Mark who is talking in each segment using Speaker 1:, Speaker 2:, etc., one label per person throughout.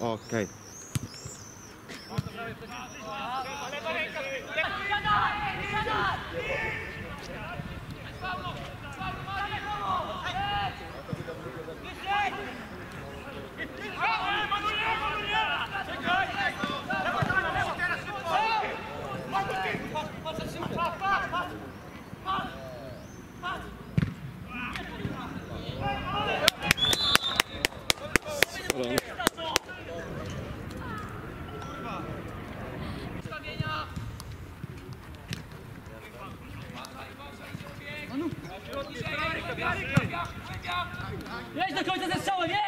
Speaker 1: Okay.
Speaker 2: Jedź do końca ze strzałem, jedź!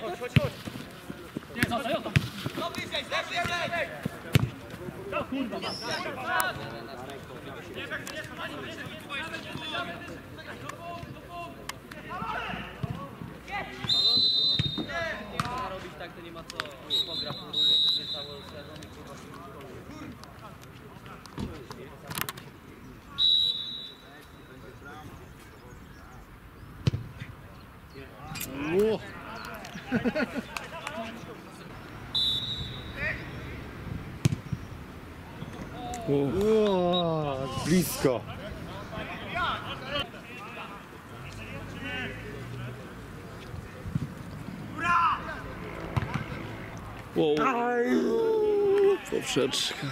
Speaker 3: Chodź, chodź, chodź! Nie, zostaj, zostaj! Dobry, zejdź, zejdź, zejdź! Cały
Speaker 1: Ło, blisko.
Speaker 4: Wow. Poprzeczka.